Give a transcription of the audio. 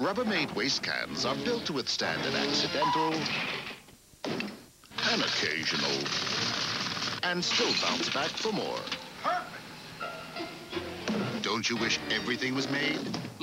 Rubbermaid waste cans are built to withstand an accidental, an occasional, and still bounce back for more. Perfect. Don't you wish everything was made like